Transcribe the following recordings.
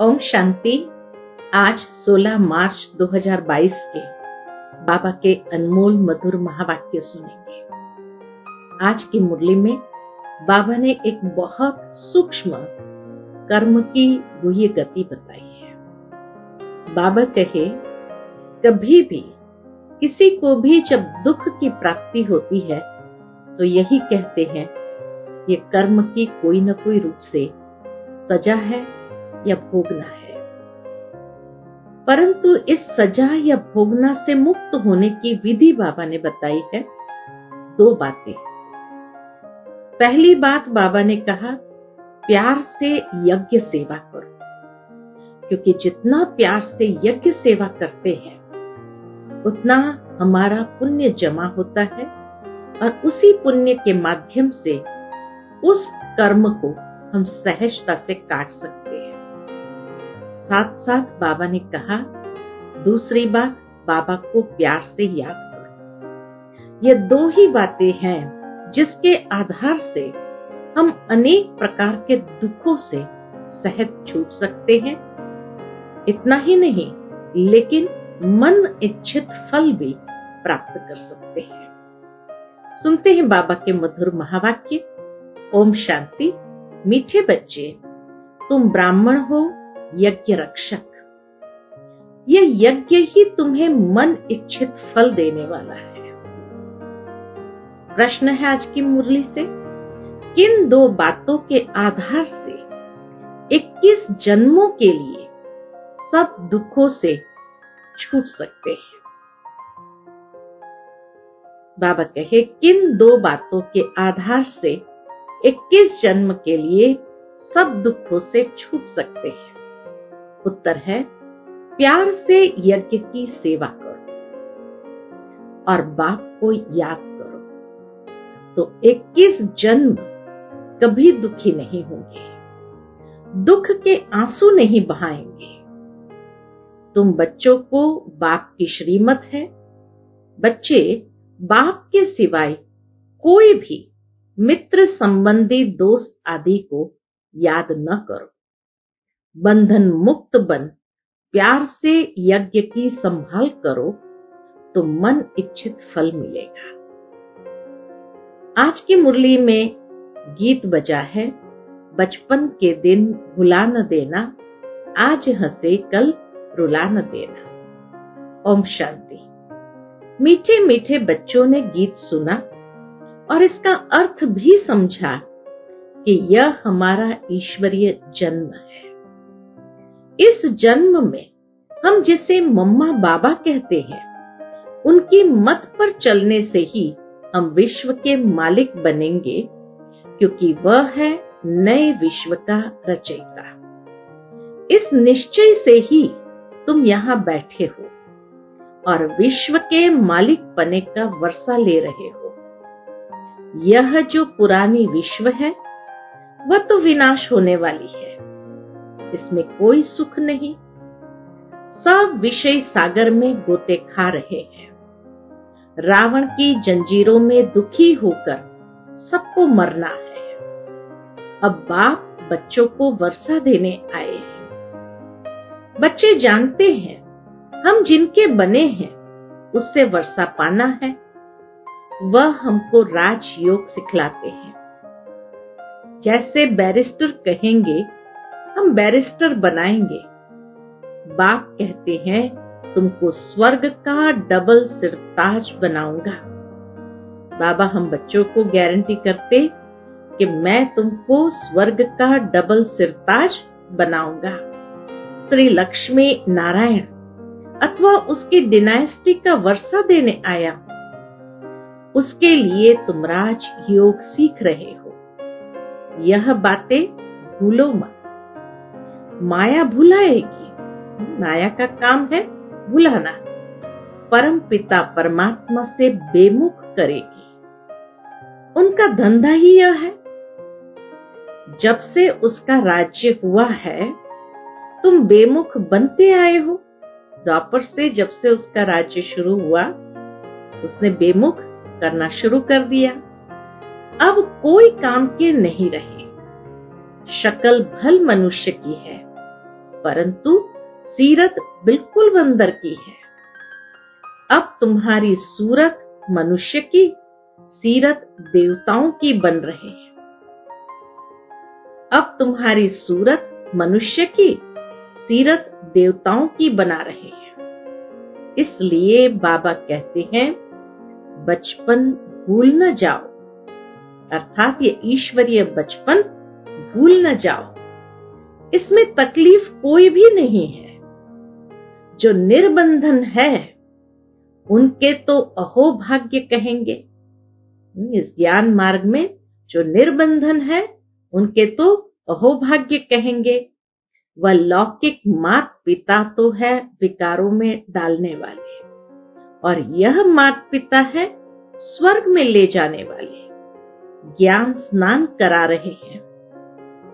ओम शांति। आज 16 मार्च 2022 के बाबा के अनमोल मधुर महावाक्य सुनेंगे। आज की मुरली में बाबा ने एक बहुत सूक्ष्म कर्म की गुह्य गति बताई है। बाबा कहे, कभी भी किसी को भी जब दुख की प्राप्ति होती है तो यही कहते हैं, ये कर्म की कोई न कोई रूप से सजा है या भोगना है। परंतु इस सजा या भोगना से मुक्त होने की विधि बाबा ने बताई है दो बातें। पहली बात बाबा ने कहा, प्यार से यज्ञ सेवा करो, क्योंकि जितना प्यार से यज्ञ सेवा करते हैं, उतना हमारा पुण्य जमा होता है और उसी पुण्य के माध्यम से उस कर्म को हम सहजता से काट सकते साथ साथ बाबा ने कहा, दूसरी बात बाबा को प्यार से याद करो। ये दो ही बातें हैं जिसके आधार से हम अनेक प्रकार के दुखों से सहज छूट सकते हैं। इतना ही नहीं, लेकिन मन इच्छित फल भी प्राप्त कर सकते हैं। सुनते हैं बाबा के मधुर महावाक्य, ओम शांति, मीठे बच्चे, तुम ब्राह्मण हो यज्ञ रक्षक यह यज्ञ ही तुम्हें मन इच्छित फल देने वाला है। प्रश्न है आज की मुरली से, किन दो बातों के आधार से 21 जन्मों के लिए सब दुखों से छूट सकते हैं? बाबा कहे, किन दो बातों के आधार से 21 जन्म के लिए सब दुखों से छूट सकते हैं? उत्तर है, प्यार से यज्ञ की सेवा करो और बाप को याद करो। तो 21 जन्म कभी दुखी नहीं होंगे, दुख के आँसू नहीं बहाएँगे। तुम बच्चों को बाप की श्रीमत है, बच्चे बाप के सिवाय कोई भी मित्र संबंधी दोस्त आदि को याद न करो। बंधन मुक्त बन, प्यार से यज्ञ की संभाल करो तो मन इच्छित फल मिलेगा। आज की मुरली में गीत बजा है, बचपन के दिन भुला न देना, आज हंसे कल रुला न देना। ओम शांति। मीठे मीठे बच्चों ने गीत सुना, और इसका अर्थ भी समझा कि यह हमारा ईश्वरीय जन्म है। इस जन्म में हम जिसे मम्मा बाबा कहते हैं, उनकी मत पर चलने से ही हम विश्व के मालिक बनेंगे, क्योंकि वह है नए विश्व का रचयिता। इस निश्चय से ही तुम यहाँ बैठे हो और विश्व के मालिक बने का वर्षा ले रहे हो। यह जो पुरानी विश्व है, वह तो विनाश होने वाली है। इसमें कोई सुख नहीं। सब विषय सागर में गोते खा रहे हैं। रावण की जंजीरों में दुखी होकर सबको मरना है। अब बाप बच्चों को वर्षा देने आए हैं। बच्चे जानते हैं, हम जिनके बने हैं, उससे वर्षा पाना है। वह हमको राजयोग सिखलाते हैं। जैसे बैरिस्टर कहेंगे हम बैरिस्टर बनाएँगे। बाप कहते हैं, तुमको स्वर्ग का डबल सिरताज बनाऊँगा। बाबा, हम बच्चों को गारंटी करते कि मैं तुमको स्वर्ग का डबल सिरताज बनाऊँगा। श्री लक्ष्मी नारायण अथवा उसकी डिनाइस्टी का वर्षा देने आया। उसके लिए तुम राज योग सीख रहे हो। यह बातें भूलो मत। माया भुलाएगी। माया का काम है भुलाना। परम पिता परमात्मा से बेमुख करेगी। उनका धंधा ही यह है। जब से उसका राज्य हुआ है, तुम बेमुख बनते आए हो। द्वापर से जब से उसका राज्य शुरू हुआ, उसने बेमुख करना शुरू कर दिया। अब कोई काम के नहीं रहे। शक्ल भल मनुष्य की है। परंतु सीरत बिल्कुल बंदर की है। अब तुम्हारी सूरत मनुष्य की, सीरत देवताओं की बन रहे हैं। अब तुम्हारी सूरत मनुष्य की, सीरत देवताओं की बना रहे हैं। इसलिए बाबा कहते हैं, बचपन भूल न जाओ। अर्थात ये ईश्वरीय बचपन भूल न जाओ। इसमें तकलीफ़ कोई भी नहीं है। जो निर्बंधन है, उनके तो अहोभाग्य कहेंगे। इस ज्ञान मार्ग में जो निर्बंधन है, उनके तो अहोभाग्य कहेंगे। वह लौकिक मात पिता तो है विकारों में डालने वाले। और यह मात पिता है स्वर्ग में ले जाने वाले। ज्ञान स्नान करा रहे हैं,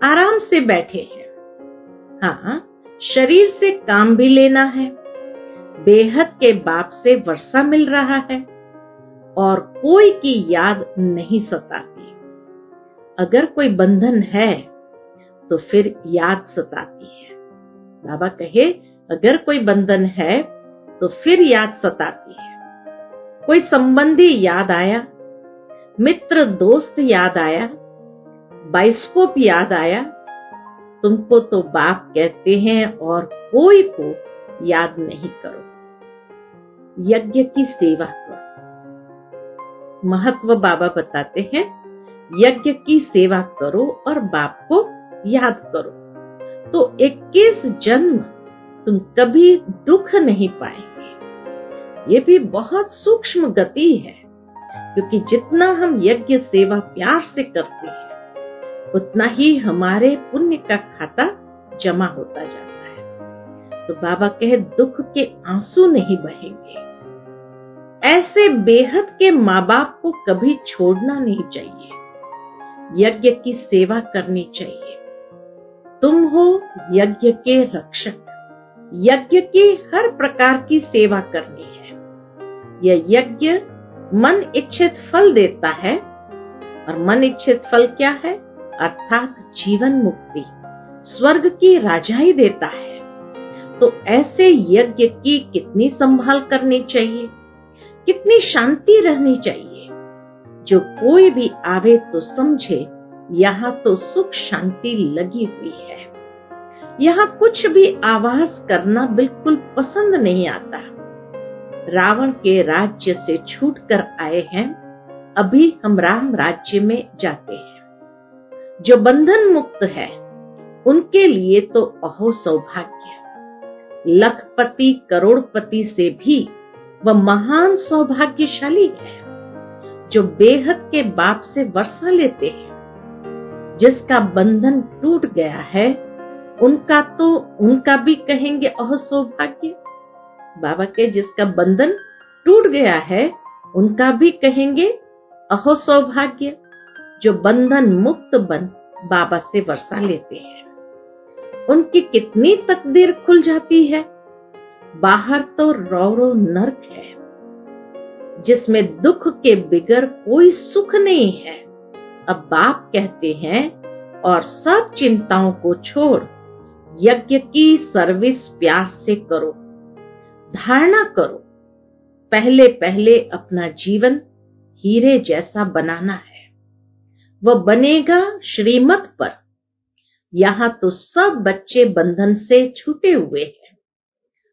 आराम से बैठे हैं। हाँ शरीर से काम भी लेना है। बेहद के बाप से वर्षा मिल रहा है और कोई की याद नहीं सताती। अगर कोई बंधन है तो फिर याद सताती है। बाबा कहे, अगर कोई बंधन है तो फिर याद सताती है। कोई संबंधी याद आया, मित्र दोस्त याद आया, बाइस्कोप याद आया तुमको तो बाप कहते हैं और कोई को याद नहीं करो। यज्ञ की सेवा करो। महत्व बाबा बताते हैं, यज्ञ की सेवा करो और बाप को याद करो। तो 21 जन्म तुम कभी दुख नहीं पाएँगे। ये भी बहुत सूक्ष्म गति है, क्योंकि जितना हम यज्ञ सेवा प्यार से करते हैं उतना ही हमारे पुण्य का खाता जमा होता जाता है। तो बाबा कहे, दुख के आँसू नहीं बहेंगे। ऐसे बेहद के माँ बाप को कभी छोड़ना नहीं चाहिए। यज्ञ की सेवा करनी चाहिए। तुम हो यज्ञ के रक्षक। यज्ञ की हर प्रकार की सेवा करनी है। यह यज्ञ मन इच्छित फल देता है। और मन इच्छित फल क्या है? अर्थात जीवन मुक्ति स्वर्ग की राजाई देता है। तो ऐसे यज्ञ की कितनी संभाल करनी चाहिए? कितनी शांति रहनी चाहिए? जो कोई भी आवे तो समझे, यहाँ तो सुख शांति लगी हुई है। यहाँ कुछ भी आवाज़ करना बिल्कुल पसंद नहीं आता। रावण के राज्य से छूट कर आए हैं, अभी हम राम राज्य में जाते हैं। जो बंधन मुक्त है, उनके लिए तो अहो सौभाग्य। लखपति, करोड़पति से भी वह महान सौभाग्यशाली है, जो बेहद के बाप से वर्षा लेते हैं। जिसका बंधन टूट गया है, उनका तो उनका भी कहेंगे अह सौभाग्य। बाबा के जिसका बंधन टूट गया है, उनका भी कहेंगे अहो सौभाग्य। जो बंधन मुक्त बन बाबा से वर्षा लेते हैं। उनकी कितनी तकदीर खुल जाती है। बाहर तो रौरो नर्क है, जिसमें दुख के बिगर कोई सुख नहीं है। अब बाप कहते हैं, और सब चिंताओं को छोड़, यज्ञ की सर्विस प्यार से करो, धारणा करो पहले पहले अपना जीवन हीरे जैसा बनाना है। वह बनेगा श्रीमत पर। यहाँ तो सब बच्चे बंधन से छूटे हुए हैं।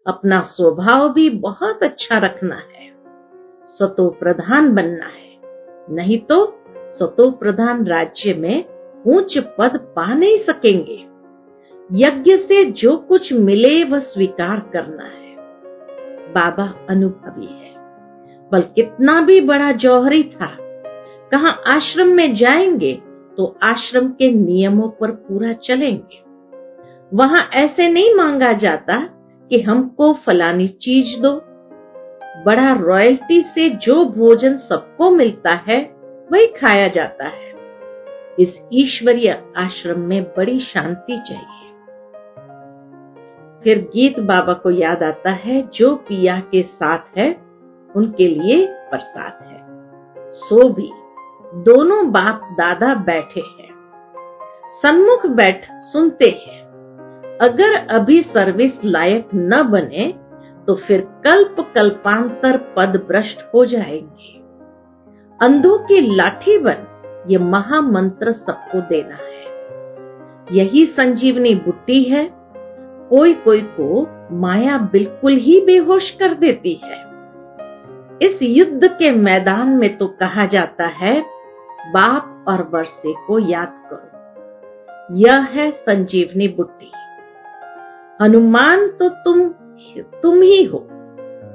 अपना स्वभाव भी बहुत अच्छा रखना है। सतो प्रधान बनना है। नहीं तो सतो प्रधान राज्य में ऊंच पद पा नहीं सकेंगे। यज्ञ से जो कुछ मिले वह स्वीकार करना है। बाबा अनुभवी है। बल कितना भी बड़ा जौहरी था कहा आश्रम में जाएँगे तो आश्रम के नियमों पर पूरा चलेंगे। वहाँ ऐसे नहीं मांगा जाता कि हमको फलानी चीज़ दो। बड़ा रॉयल्टी से जो भोजन सबको मिलता है, वही खाया जाता है। इस ईश्वरीय आश्रम में बड़ी शांति चाहिए। फिर गीत बाबा को याद आता है, जो पिया के साथ है, उनके लिए प्रसाद है। सो भी। दोनों बाप दादा बैठे हैं। सन्मुख बैठ सुनते हैं। अगर अभी सर्विस लायक न बने तो फिर कल्प कल्पांतर पद भ्रष्ट हो जाएँगे। अंधों की लाठी बन ये महामंत्र सबको देना है। यही संजीवनी बुट्टी है। कोई कोई को माया बिल्कुल ही बेहोश कर देती है। इस युद्ध के मैदान में तो कहा जाता है बाप और वर्षे को याद करो। यह है संजीवनी बुट्टी। हनुमान तो तुम तुम ही हो।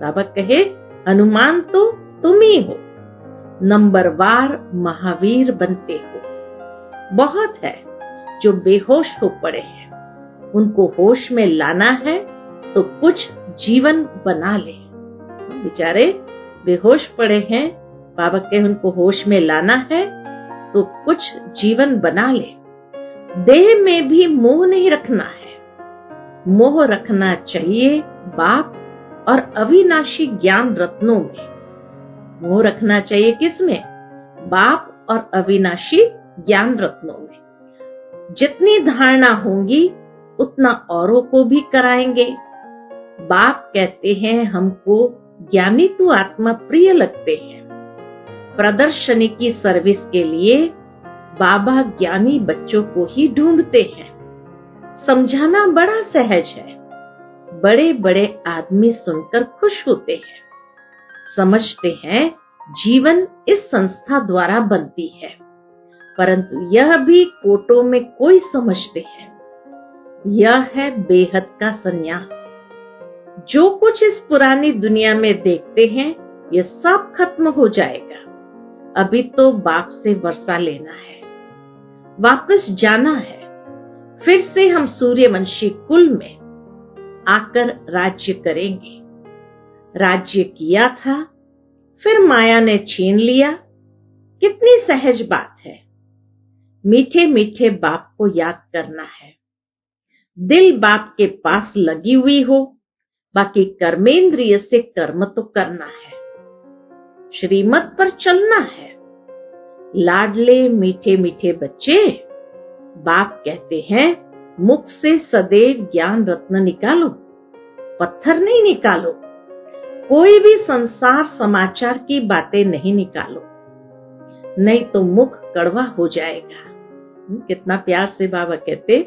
बाबा कहे, हनुमान तो तुम ही हो। नंबरवार महावीर बनते हो। बहुत है जो बेहोश हो पड़े हैं। उनको होश में लाना है तो कुछ जीवन बना ले। बेचारे बेहोश पड़े हैं बाबा के उनको, होश में लाना है तो कुछ जीवन बना ले। देह में भी मोह नहीं रखना है। मोह रखना चाहिए बाप और अविनाशी ज्ञान रत्नों में। मोह रखना चाहिए किसमें? बाप और अविनाशी ज्ञान रत्नों में। जितनी धारणा होंगी, उतना औरों को भी कराएँगे। बाप कहते हैं, हमको ज्ञानी तो आत्मा प्रिय लगते हैं। प्रदर्शनी की सर्विस के लिए बाबा ज्ञानी बच्चों को ही ढूंढते हैं। समझाना बड़ा सहज है। बड़े बड़े आदमी सुनकर खुश होते हैं। समझते हैं जीवन इस संस्था द्वारा बनती है। परंतु यह भी कोटों में कोई समझते हैं। यह है बेहद का सन्यास। जो कुछ इस पुरानी दुनिया में देखते हैं ये सब खत्म हो जाएगा। अभी तो बाप से वर्षा लेना है। वापस जाना है। फिर से हम सूर्यवंशी कुल में आकर राज्य करेंगे। राज्य किया था, फिर माया ने छीन लिया। कितनी सहज बात है। मीठे मीठे बाप को याद करना है। दिल बाप के पास लगी हुई हो, बाकी कर्मेंद्रिय से कर्म तो करना है। श्रीमत पर चलना है। लाडले, मीठे मीठे बच्चे, बाप कहते हैं, मुख से सदैव ज्ञान रत्न निकालो, पत्थर नहीं निकालो, कोई भी संसार समाचार की बातें नहीं निकालो, नहीं तो मुख कड़वा हो जाएगा। कितना प्यार से बाबा कहते,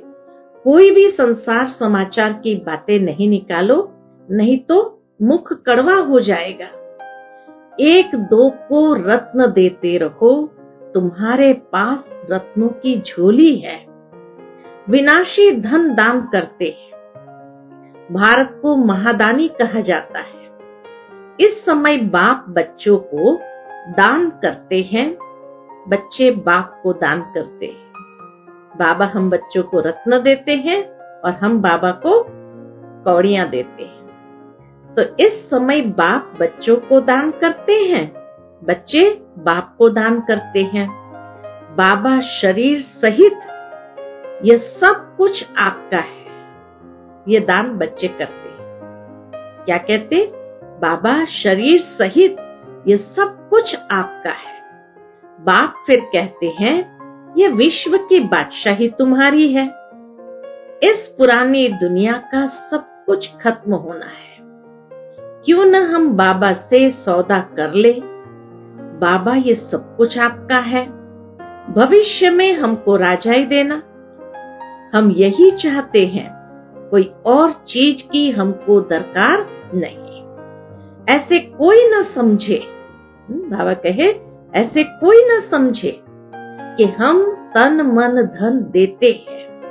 कोई भी संसार समाचार की बातें नहीं निकालो, नहीं तो मुख कड़वा हो जाएगा। एक दो को रत्न देते रहो, तुम्हारे पास रत्नों की झोली है। विनाशी धन दान करते हैं। भारत को महादानी कहा जाता है। इस समय बाप बच्चों को दान करते हैं। बच्चे बाप को दान करते हैं। बाबा हम बच्चों को रत्न देते हैं और हम बाबा को कौड़ियाँ देते हैं। तो इस समय बाप बच्चों को दान करते हैं। बच्चे बाप को दान करते हैं। बाबा शरीर सहित ये सब कुछ आपका है। ये दान बच्चे करते हैं। क्या कहते? बाबा शरीर सहित ये सब कुछ आपका है। बाप फिर कहते हैं, ये विश्व की बादशाही तुम्हारी है। इस पुरानी दुनिया का सब कुछ खत्म होना है। क्यों न हम बाबा से सौदा कर ले? बाबा ये सब कुछ आपका है। भविष्य में हमको राजाई देना। हम यही चाहते हैं। कोई और चीज़ की हमको दरकार नहीं। ऐसे कोई न समझे। हम्म, बाबा कहे ऐसे कोई न समझे कि हम तन मन धन देते हैं।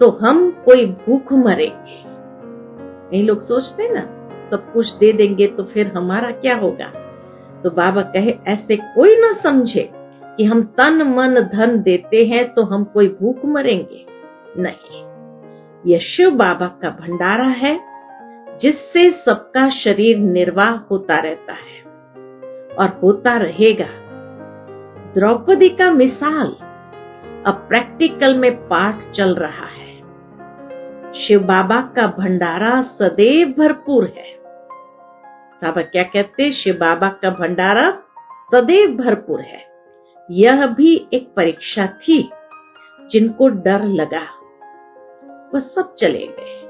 तो हम कोई भूख मरेंगे। ये लोग सोचते ना सब कुछ दे देंगे तो फिर हमारा क्या होगा? तो बाबा कहे, ऐसे कोई ना समझे कि हम तन मन धन देते हैं तो हम कोई भूख मरेंगे। नहीं यह शिव बाबा का भंडारा है, जिससे सबका शरीर निर्वाह होता रहता है और होता रहेगा। द्रौपदी का मिसाल अब प्रैक्टिकल में पाठ चल रहा है। शिव बाबा का भंडारा सदैव भरपूर है। बाबा क्या कहते शिव बाबा का भंडारा सदैव भरपूर है। यह भी एक परीक्षा थी, जिनको डर लगा। वह सब चले गए।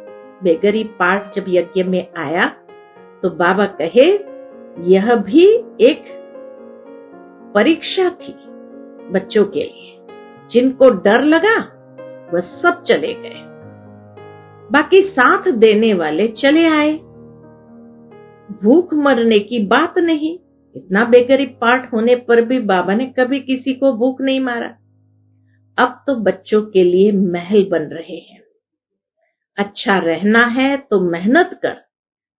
बेगरी पाठ जब यज्ञ में आया तो बाबा कहे, यह भी एक परीक्षा थी बच्चों के लिए। जिनको डर लगा, वह सब चले गए। बाकी साथ देने वाले चले आए। भूख मरने की बात नहीं, इतना बेगरीब पाठ होने पर भी बाबा ने कभी किसी को भूख नहीं मारा। अब तो बच्चों के लिए महल बन रहे हैं। अच्छा रहना है तो मेहनत कर,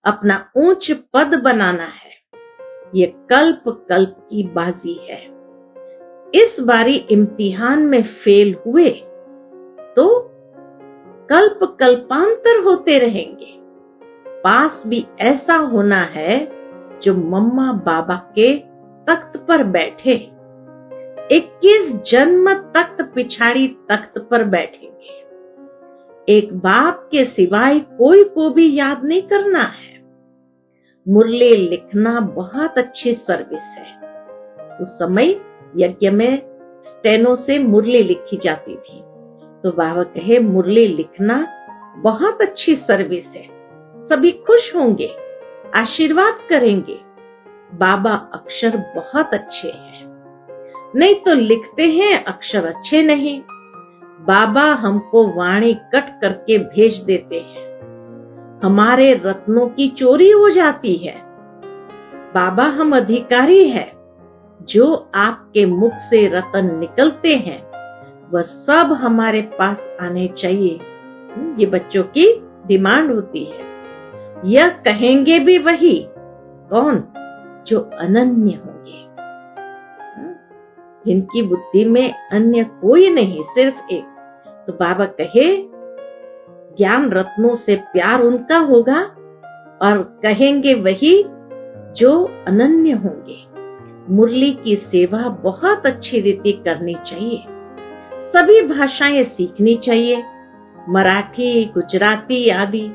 अपना ऊंच पद बनाना है। ये कल्प कल्प की बाजी है। इस बारी इम्तिहान में फेल हुए तो कल्प कल्पांतर होते रहेंगे। पास भी ऐसा होना है जो मम्मा बाबा के तख्त पर बैठे। इक्कीस जन्म तख्त पिछाड़ी तख्त पर बैठेंगे। एक बाप के सिवाय कोई को भी याद नहीं करना है। मुरली लिखना बहुत अच्छी सर्विस है। उस समय यज्ञ में स्टेनो से मुरली लिखी जाती थी। तो बाबा कहे, मुरली लिखना बहुत अच्छी सर्विस है। सभी खुश होंगे, आशीर्वाद करेंगे। बाबा अक्षर बहुत अच्छे हैं। नहीं तो लिखते हैं, अक्षर अच्छे नहीं। बाबा हमको वाणी कट करके भेज देते हैं। हमारे रत्नों की चोरी हो जाती है। बाबा हम अधिकारी है, जो आपके मुख से रतन निकलते हैं। वह सब हमारे पास आने चाहिए। ये बच्चों की डिमांड होती है। यह कहेंगे भी वही कौन जो अनन्य होंगे। जिनकी बुद्धि में अन्य कोई नहीं, सिर्फ़ एक। तो बाबा कहे, ज्ञान रत्नों से प्यार उनका होगा और कहेंगे वही जो अनन्य होंगे। मुरली की सेवा बहुत अच्छी रीति करनी चाहिए। सभी भाषाएँ सीखनी चाहिए। मराठी, गुजराती आदि,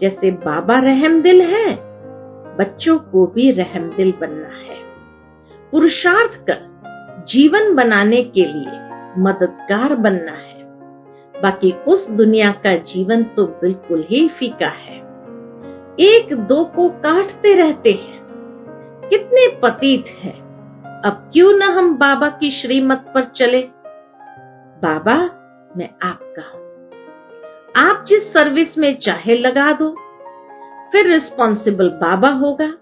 जैसे बाबा रहम दिल है, बच्चों को भी रहम दिल बनना है। पुरुषार्थ कर, जीवन बनाने के लिए मददगार बनना है। बाकी उस दुनिया का जीवन तो बिल्कुल ही फीका है। एक दो को काटते रहते हैं। कितने पतित हैं। अब क्यों न हम बाबा की श्रीमत पर चले? बाबा, मैं आपका आप जिस सर्विस में चाहे लगा दो, फिर रिस्पॉन्सिबल बाबा होगा।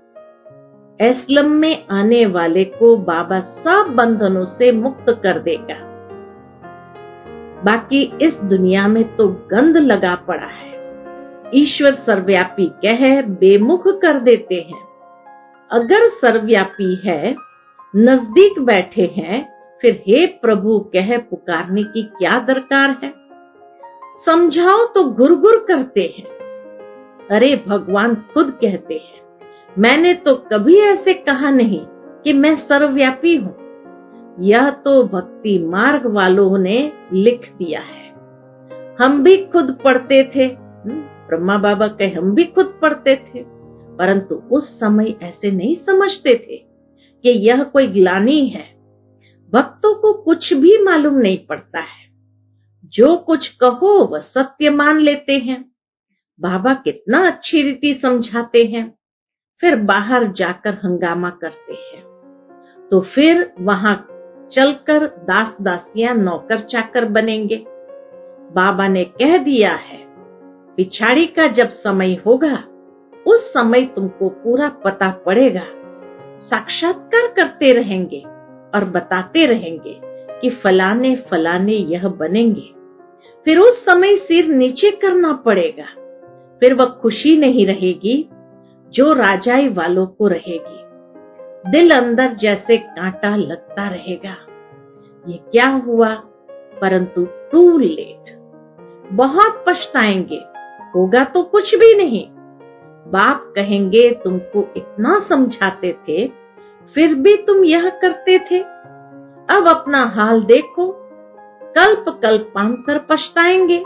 एस्लम में आने वाले को बाबा सब बंधनों से मुक्त कर देगा। बाकी इस दुनिया में तो गंद लगा पड़ा है। ईश्वर सर्वव्यापी कह बेमुख कर देते हैं। अगर सर्वव्यापी है, नज़दीक बैठे हैं फिर हे प्रभु कह पुकारने की क्या दरकार है? समझाओ तो गुर गुर करते हैं। अरे भगवान खुद कहते हैं मैंने तो कभी ऐसे कहा नहीं कि मैं सर्वव्यापी हूँ। यह तो भक्ति मार्ग वालों ने लिख दिया है। हम भी खुद पढ़ते थे हम्म, ब्रह्मा बाबा के हम भी खुद पढ़ते थे परंतु उस समय ऐसे नहीं समझते थे कि यह कोई ग्लानी है। भक्तों को कुछ भी मालूम नहीं पड़ता है। जो कुछ कहो, वह सत्य मान लेते हैं। बाबा कितना अच्छी रीति समझाते हैं। फिर बाहर जाकर हंगामा करते हैं। तो फिर वहाँ चलकर दास दासियाँ नौकर चाकर बनेंगे। बाबा ने कह दिया है, पिछाड़ी का जब समय होगा, उस समय तुमको पूरा पता पड़ेगा। साक्षात्कार करते रहेंगे। और बताते रहेंगे कि फलाने फलाने यह बनेंगे। फिर उस समय सिर नीचे करना पड़ेगा। फिर वह खुशी नहीं रहेगी जो राजाई वालों को रहेगी। दिल अंदर जैसे कांटा लगता रहेगा। ये क्या हुआ? परंतु टू लेट। बहुत पछताएँगे। होगा तो कुछ भी नहीं। बाप कहेंगे, तुमको इतना समझाते थे फिर भी तुम यह करते थे। अब अपना हाल देखो। कल्प कल्पांतर पछताएँगे।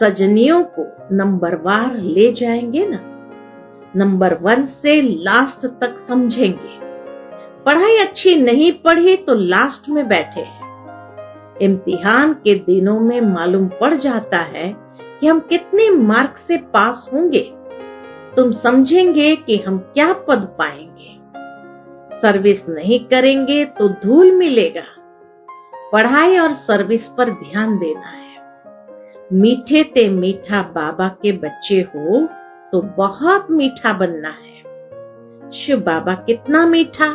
सजनियों को नंबर वार ले जाएँगे ना। नंबर वन से लास्ट तक समझेंगे। पढ़ाई अच्छी नहीं पढ़ी तो लास्ट में बैठे हैं। इम्तिहान के दिनों में मालूम पड़ जाता है कि हम कितने मार्क से पास होंगे। तुम समझेंगे कि हम क्या पद पाएँगे। सर्विस नहीं करेंगे तो धूल मिलेगा। पढ़ाई और सर्विस पर ध्यान देना है। मीठे ते मीठा बाबा के बच्चे हो तो बहुत मीठा बनना है। शिव बाबा कितना मीठा,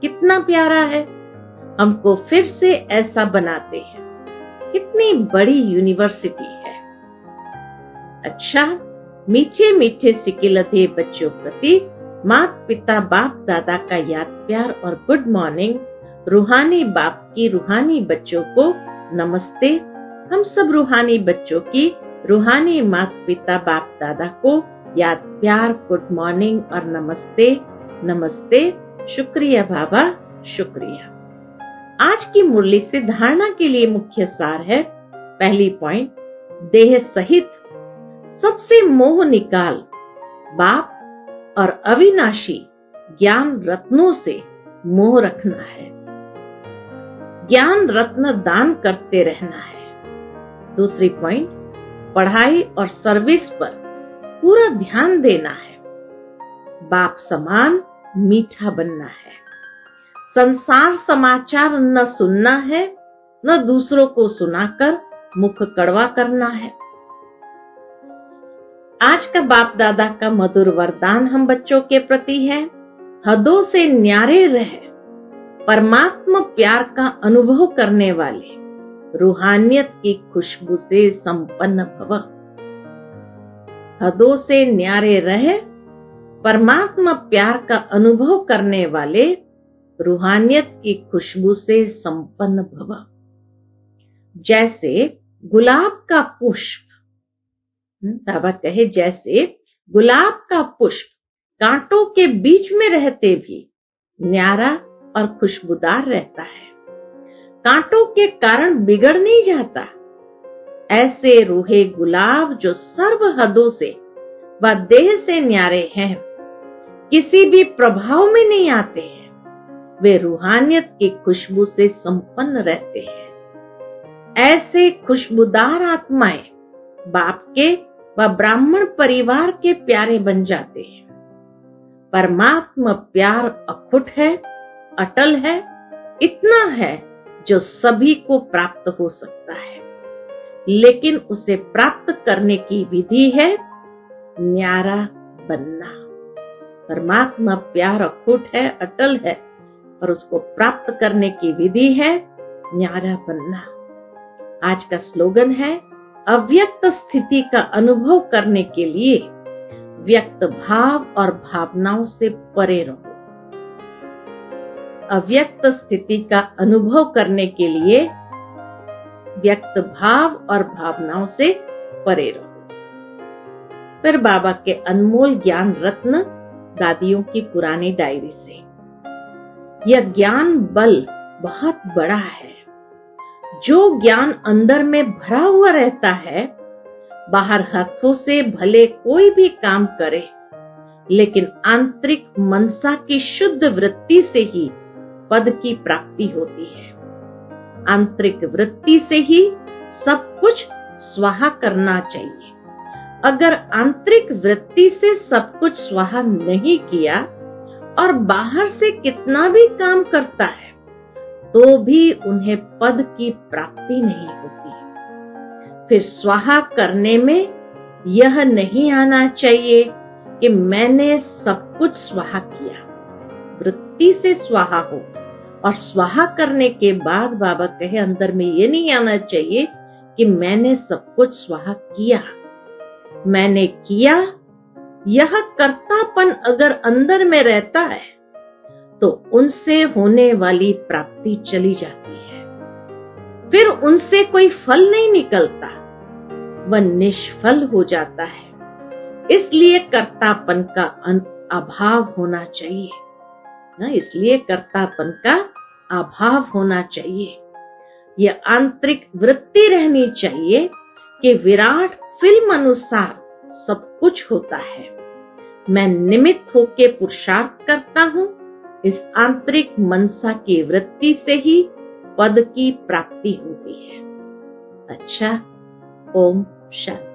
कितना प्यारा है। हमको फिर से ऐसा बनाते हैं। कितनी बड़ी यूनिवर्सिटी है। अच्छा मीठे मीठे सिकिलते बच्चों प्रति माता पिता बाप दादा का याद प्यार और गुड मॉर्निंग। रूहानी बाप की रूहानी बच्चों को नमस्ते। हम सब रूहानी बच्चों की रूहानी माता पिता बाप दादा को याद प्यार, गुड मॉर्निंग और नमस्ते। नमस्ते, शुक्रिया बाबा, शुक्रिया। आज की मुरली से धारणा के लिए मुख्य सार है। पहली पॉइंट देह सहित सबसे मोह निकाल। बाप और अविनाशी ज्ञान रत्नों से मोह रखना है। ज्ञान रत्न दान करते रहना है। दूसरी पॉइंट पढ़ाई और सर्विस पर पूरा ध्यान देना है। बाप समान मीठा बनना है। संसार समाचार न सुनना है, न दूसरों को सुनाकर मुख कड़वा करना है। आज का बाप दादा का मधुर वरदान हम बच्चों के प्रति है। हदों से न्यारे रहे, परमात्मा प्यार का अनुभव करने वाले, रूहानियत की खुशबू से संपन्न भव। हदों से न्यारे रहे, परमात्मा प्यार का अनुभव करने वाले, रूहानियत की खुशबू से संपन्न भव। जैसे गुलाब का पुष्प बाबा कहे, जैसे गुलाब का पुष्प कांटों के बीच में रहते भी न्यारा और खुशबूदार रहता है। कांटों के कारण बिगड़ नहीं जाता। ऐसे रूहे गुलाब जो सर्व हदों से व देह से न्यारे हैं, किसी भी प्रभाव में नहीं आते हैं। वे रूहानियत की खुशबू से संपन्न रहते हैं। ऐसे खुशबूदार आत्माएँ बाप के व ब्राह्मण परिवार के प्यारे बन जाते हैं। परमात्मा प्यार अखुट है, अटल है, इतना है जो सभी को प्राप्त हो सकता है। लेकिन उसे प्राप्त करने की विधि है न्यारा बनना। परमात्मा प्यार अखुट है, अटल है और उसको प्राप्त करने की विधि है न्यारा बनना। आज का स्लोगन है अव्यक्त स्थिति का अनुभव करने के लिए व्यक्त भाव और भावनाओं से परे रहो। अव्यक्त स्थिति का अनुभव करने के लिए व्यक्त भाव और भावनाओं से परे रहो। फिर बाबा के अनमोल ज्ञान रत्न दादियों की पुरानी डायरी से। यह ज्ञान बल बहुत बड़ा है। जो ज्ञान अंदर में भरा हुआ रहता है, बाहर हाथों से भले कोई भी काम करे, लेकिन आंतरिक मनसा की शुद्ध वृत्ति से ही पद की प्राप्ति होती है। आंतरिक वृत्ति से ही सब कुछ स्वाहा करना चाहिए। अगर आंतरिक वृत्ति से सब कुछ स्वाहा नहीं किया, और बाहर से कितना भी काम करता है तो भी उन्हें पद की प्राप्ति नहीं होती फिर स्वाहा करने में यह नहीं आना चाहिए कि मैंने सब कुछ स्वाहा किया। वृत्ति से स्वाहा हो और स्वाहा करने के बाद बाबा कहे, अंदर में ये नहीं आना चाहिए कि मैंने सब कुछ स्वाहा किया। मैंने किया, यह कर्तापन अगर अंदर में रहता है तो उनसे होने वाली प्राप्ति चली जाती है। फिर उनसे कोई फल नहीं निकलता। वह निष्फल हो जाता है। इसलिए कर्तापन का अभाव होना चाहिए। ना, इसलिए कर्तापन का अभाव होना चाहिए। यह आंतरिक वृत्ति रहनी चाहिए कि विराट फ़िल्म अनुसार सब कुछ होता है। मैं निमित्त होके पुरुषार्थ करता हूँ। इस आंतरिक मनसा की वृत्ति से ही पद की प्राप्ति होती है। अच्छा ओम शांति।